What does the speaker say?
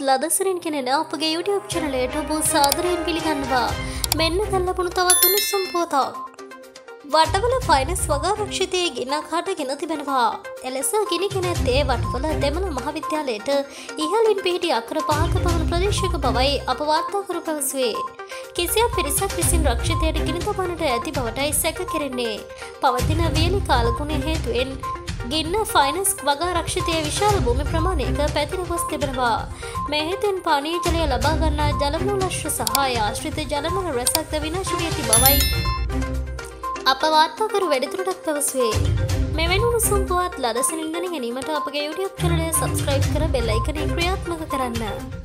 පුවත් ලදසරින් කෙනෙන අපගේ YouTube චනලයට ඔබ සාදරයෙන් පිළිගන්නවා මෙන්න දැල්ලපුුණු තවත් උණුසුම් පෝතක්. වටවල ෆයිනස් වගා රක්ෂිතය ගෙනක් හට ගෙන තිබෙනවා. එලෙස ගිනි කෙනැත්තේ වටවල දෙමළ මහවිද්‍යාලයට ඉහලින් පිහිටි අකර පාක පහන ප්‍රදේශක බවයි අප වාර්තාකරු පැවසුවේ. කිසියක් පිරිසක් විසින් රක්ෂිතයට ගිනි තබනට ඇති බවටයි සැක කෙරෙන්නේ. පවතින වියලි කාලගුණ හේතුවෙන් ගින්න ෆයිනස් වගා රක්ෂිතය විශාල භූමි ප්‍රමාණයක පැතිර ගොස් තිබෙනවා. මෙහිතෙන් පානීය ජලය ලබා ගන්නා ජලමූලශ්‍ර සහ ආශ්‍රිත ජලමන රැසක්ද විනාශ වී ඇති බවයි අප වාර්තාකරු වැඩිදුරටත් පැවසුවේ. මෙවැනි උණුසුම් පුවත් ලදසනින්දන ගැනීමට අපගේ YouTube චැනලය සබස්ක්‍රයිබ් කර බෙල් අයිකනේ ක්‍රියාත්මක කරන්න.